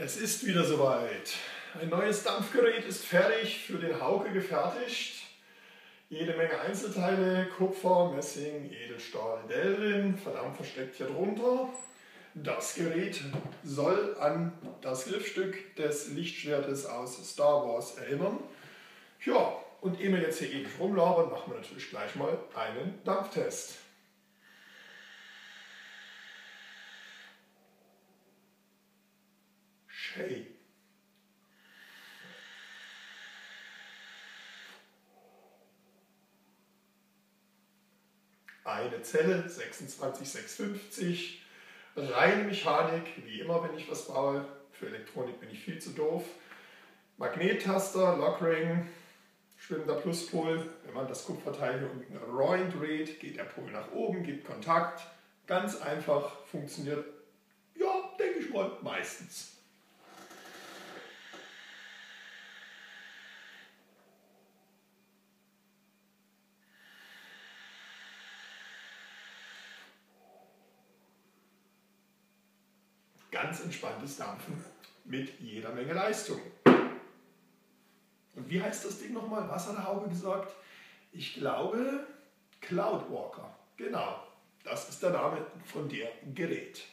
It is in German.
Es ist wieder soweit. Ein neues Dampfgerät ist fertig, für den Hauke gefertigt. Jede Menge Einzelteile, Kupfer, Messing, Edelstahl, Delrin, Verdampfer steckt hier drunter. Das Gerät soll an das Griffstück des Lichtschwertes aus Star Wars erinnern. Ja, und ehe wir jetzt hier ewig rumlabern, machen wir natürlich gleich mal einen Dampftest. Hey. Eine Zelle, 26650. Reine Mechanik, wie immer, wenn ich was baue. Für Elektronik bin ich viel zu doof. Magnettaster, Lockring, schwimmender Pluspol. Wenn man das Kupferteil hier unten rein dreht, geht der Pol nach oben, gibt Kontakt. Ganz einfach, funktioniert, ja, denke ich mal, meistens. Ganz entspanntes Dampfen mit jeder Menge Leistung. Und wie heißt das Ding nochmal? Was hat der Haube gesagt? Ich glaube Cloudwalker. Genau, das ist der Name von dem Gerät.